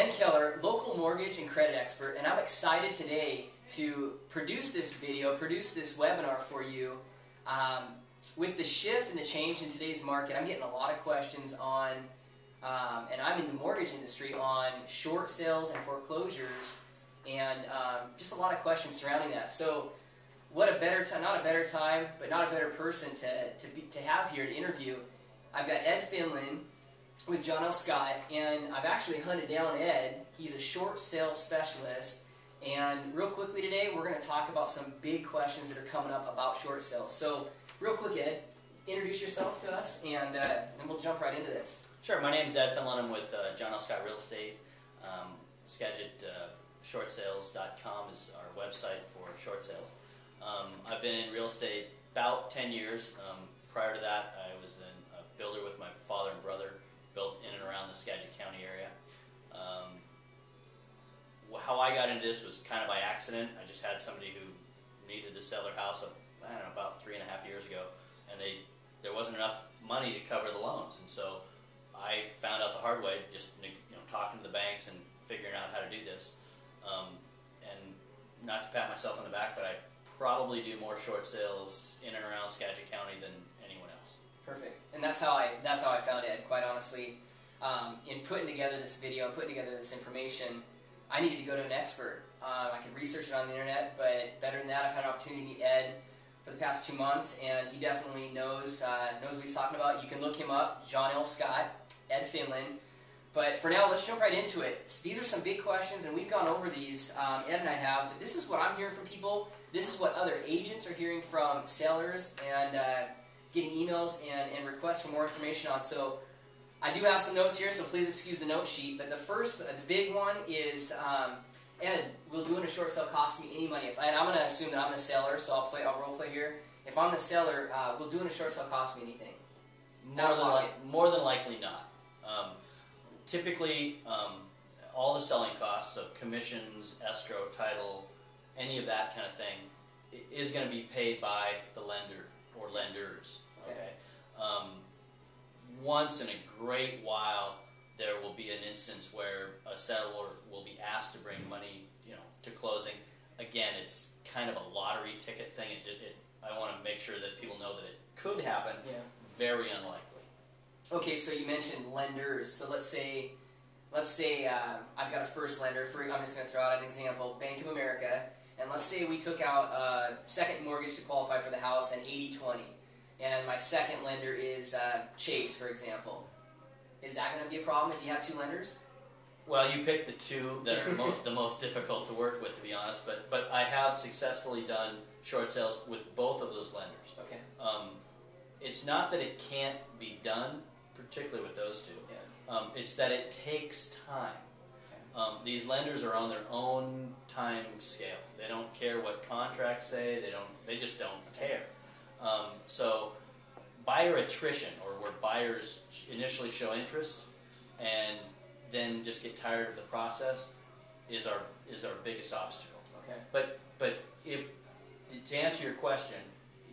Dan Keller, local mortgage and credit expert, and I'm excited today to produce this video, produce this webinar for you. Um, with the shift and the change in today's market, I'm getting a lot of questions on, um, and I'm in the mortgage industry, on short sales and foreclosures, and um, just a lot of questions surrounding that. So, what a better time, not a better time, but not a better person to, to, be, to have here to interview. I've got Ed Finlan with John L. Scott, and I've actually hunted down Ed. He's a short sale specialist. And real quickly today, we're going to talk about some big questions that are coming up about short sales. So, real quick, Ed, introduce yourself to us, and uh, then we'll jump right into this. Sure. My name is Ed Finlan. I'm with uh, John L. Scott Real Estate. Um, Skagit uh, is our website for short sales. Um, I've been in real estate about 10 years. Um, prior to that, I was in a builder with my father and brother, around the Skagit County area. Um, how I got into this was kind of by accident. I just had somebody who needed to sell their house, I don't know, about three and a half years ago, and they there wasn't enough money to cover the loans, and so I found out the hard way, just you know, talking to the banks and figuring out how to do this. Um, and not to pat myself on the back, but I probably do more short sales in and around Skagit County than anyone else. Perfect. And that's how I that's how I found Ed. Quite honestly, um, in putting together this video and putting together this information, I needed to go to an expert. Um, I could research it on the internet, but better than that, I've had an opportunity to meet Ed for the past two months, and he definitely knows uh, knows what he's talking about. You can look him up, John L. Scott, Ed Finlan. But for now, let's jump right into it. These are some big questions, and we've gone over these, um, Ed and I have, but this is what I'm hearing from people. This is what other agents are hearing from sellers and uh, getting emails and, and requests for more information on. So I do have some notes here, so please excuse the note sheet. But the first, the big one is, um, Ed, will doing a short sale cost me any money? If I, and I'm going to assume that I'm the seller, so I'll play, I'll role play here. If I'm the seller, uh, will doing a short sale cost me anything? More than, li more than likely not. Um, typically, um, all the selling costs, so commissions, escrow, title, any of that kind of thing, is going to be paid by the lender or lenders. Okay. Um, once in a great while, there will be an instance where a seller will be asked to bring money, you know, to closing. Again, it's kind of a lottery ticket thing. It, it, I want to make sure that people know that it could happen. Yeah. Very unlikely. Okay, so you mentioned lenders. So let's say, let's say uh, I've got a first lender. For I'm just going to throw out an example: Bank of America. And let's say we took out a second mortgage to qualify for the house, and 80-20. And my second lender is uh, Chase, for example. Is that going to be a problem if you have two lenders? Well, you picked the two that are most the most difficult to work with, to be honest. But but I have successfully done short sales with both of those lenders. Okay. Um, it's not that it can't be done, particularly with those two. Yeah. Um, it's that it takes time. Okay. Um, these lenders are on their own time scale. They don't care what contracts say. They don't. They just don't care. Um, so buyer attrition, or where buyers initially show interest and then just get tired of the process, is our is our biggest obstacle. Okay. But but if to answer your question,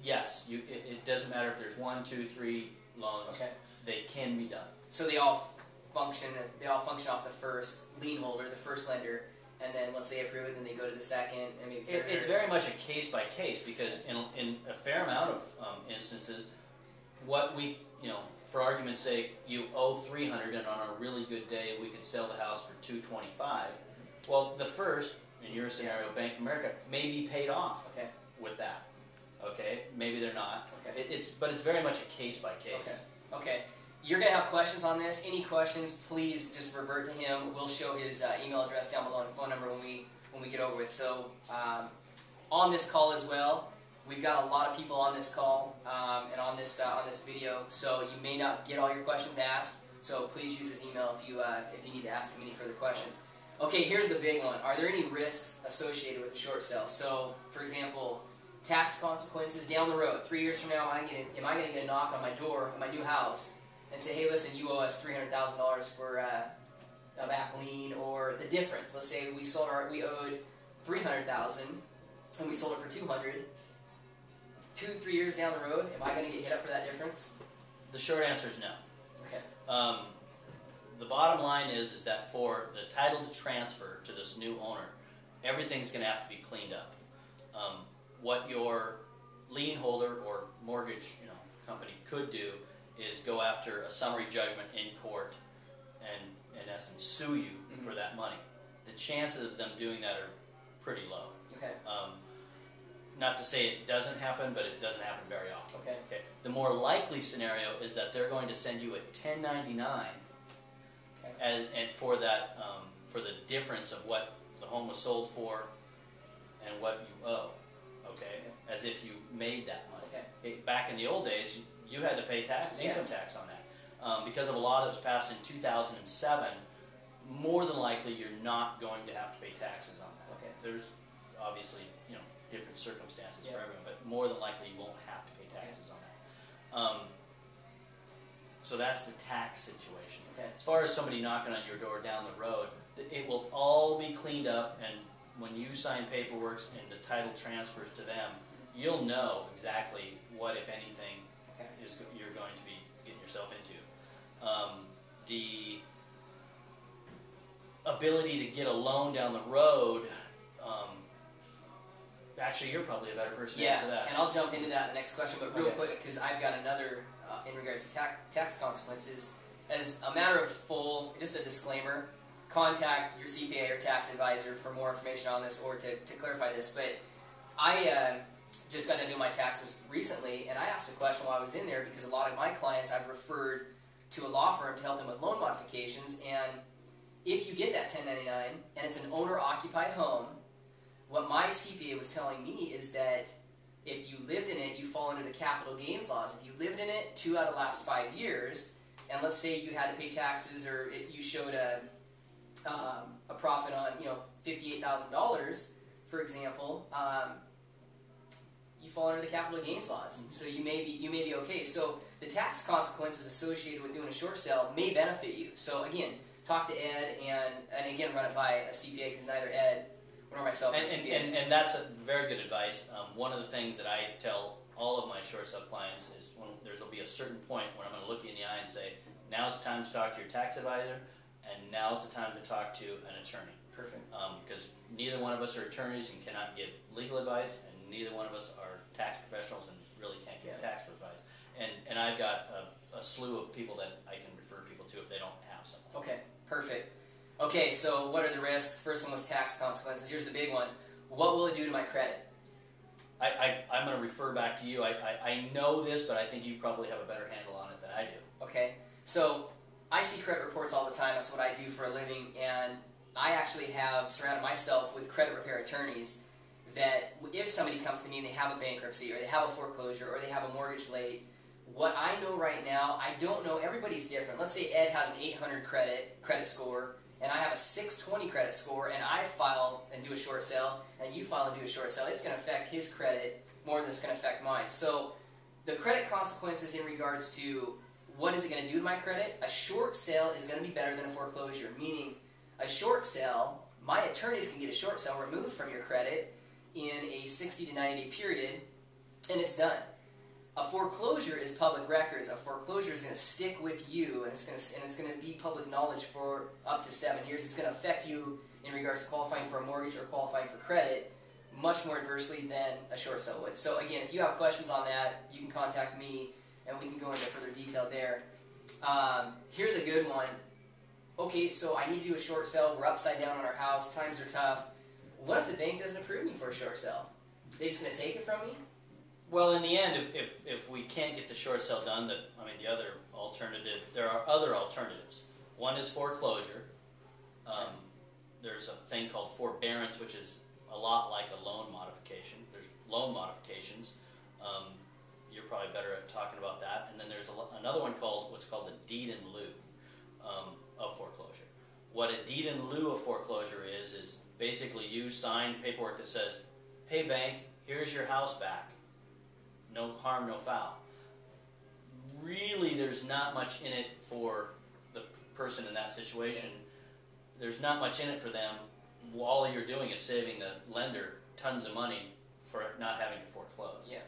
yes, you it, it doesn't matter if there's one, two, three loans. Okay. They can be done. So they all function. They all function off the first lien holder, the first lender, and then once they approve it, then they go to the second, and maybe It, it's very much a case by case because in, in a fair amount of um, instances, what we, you know, for argument's sake, you owe 300 and on a really good day we could sell the house for 225. Well, the first, in your scenario, Bank of America, may be paid off Okay. with that. Okay, maybe they're not. Okay. It, it's but it's very much a case by case. Okay. Okay. You're gonna have questions on this. Any questions, please just revert to him. We'll show his uh, email address down below and phone number when we when we get over it. So um, on this call as well, we've got a lot of people on this call um, and on this uh, on this video. So you may not get all your questions asked. So please use his email if you uh, if you need to ask him any further questions. Okay, here's the big one. Are there any risks associated with a short sale? So, for example, tax consequences down the road. Three years from now, am I, going to get a knock on my door of my new house and say, hey, listen, you owe us $300,000 for uh, a back lien or the difference. Let's say we sold our, we owed 300000 and we sold it for 200 Two, three years down the road, am I going to get hit up for that difference? The short answer is no. Okay. Um, the bottom line is is that for the title to transfer to this new owner, everything's going to have to be cleaned up. Um, what your lien holder or mortgage you know company could do is go after a summary judgment in court and in essence sue you for that money. The chances of them doing that are pretty low. Okay. Um, not to say it doesn't happen, but it doesn't happen very often. Okay. Okay. The more likely scenario is that they're going to send you a 1099 Okay. and, and for that um, for the difference of what the home was sold for and what you owe. Okay. As if you made that money. Okay. Okay, Back in the old days, you, had to pay tax, Yeah. income tax on that. Um, because of a law that was passed in 2007, more than likely you're not going to have to pay taxes on that. Okay. There's obviously you know different circumstances for everyone, but more than likely you won't have to pay taxes on that. Um, so that's the tax situation. Okay. As far as somebody knocking on your door down the road, it will all be cleaned up, and when you sign paperwork and the title transfers to them, you'll know exactly what, if anything, the ability to get a loan down the road. Um, actually, you're probably a better person to Yeah, answer that. and I'll jump into that in the next question, but real Okay. quick, because I've got another uh, in regards to tax, tax consequences. As a matter of full, just a disclaimer, contact your CPA or tax advisor for more information on this or to, to clarify this. But I uh, just got to do my taxes recently, and I asked a question while I was in there because a lot of my clients I've referred to a law firm to help them with loan modifications. And if you get that 1099 and it's an owner occupied home, what my CPA was telling me is that if you lived in it, you fall under the capital gains laws. If you lived in it two out of the last five years, and let's say you had to pay taxes or it, you showed a, um, a profit on you know fifty-eight thousand dollars, for example, um, you fall under the capital gains laws. So you may be you may be okay. So the tax consequences associated with doing a short sale may benefit you. So again, talk to Ed and and again run it by a CPA because neither Ed nor myself and, and, and, and that's a very good advice. Um, one of the things that I tell all of my short sale clients is when there's will be a certain point when I'm going to look you in the eye and say, now's the time to talk to your tax advisor, and now's the time to talk to an attorney. Perfect. Um, because neither one of us are attorneys and cannot give legal advice, neither one of us are tax professionals and really can't give Yeah. tax advice. And and I've got a, a slew of people that I can refer people to if they don't have someone. Okay, perfect. Okay, so what are the risks? First one was tax consequences. Here's the big one. What will it do to my credit? I, I, I'm going to refer back to you. I, I, I know this, but I think you probably have a better handle on it than I do. Okay, so I see credit reports all the time. That's what I do for a living, and I actually have surrounded myself with credit repair attorneys that if somebody comes to me and they have a bankruptcy or they have a foreclosure or they have a mortgage late, what I know right now, I don't know. Everybody's different. Let's say Ed has an 800 credit credit score, and I have a 620 credit score, and I file and do a short sale, and you file and do a short sale. It's going to affect his credit more than it's going to affect mine. So the credit consequences in regards to what is it going to do to my credit? A short sale is going to be better than a foreclosure, meaning a short sale, my attorneys can get a short sale removed from your credit in a 60 to 90 day period, and it's done. A foreclosure is public records. A foreclosure is going to stick with you, and it's going to be public knowledge for up to seven years. It's going to affect you in regards to qualifying for a mortgage or qualifying for credit much more adversely than a short sale would. So again, if you have questions on that, you can contact me, and we can go into further detail there. Um, here's a good one. Okay, so I need to do a short sale. We're upside down on our house. Times are tough. What if the bank doesn't approve me for a short sale? They just gonna take it from me? Well, in the end, if, if, if we can't get the short sale done, that I mean, the other alternative, there are other alternatives. One is foreclosure. Um, there's a thing called forbearance, which is a lot like a loan modification. There's loan modifications. Um, you're probably better at talking about that. And then there's a, another one called what's called a deed in lieu um, of foreclosure. What a deed in lieu of foreclosure is is basically you sign paperwork that says, "Hey bank, here's your house back. No harm, no foul." Really, there's not much in it for the person in that situation. There's not much in it for them. All you're doing is saving the lender tons of money for not having to foreclose. Yeah.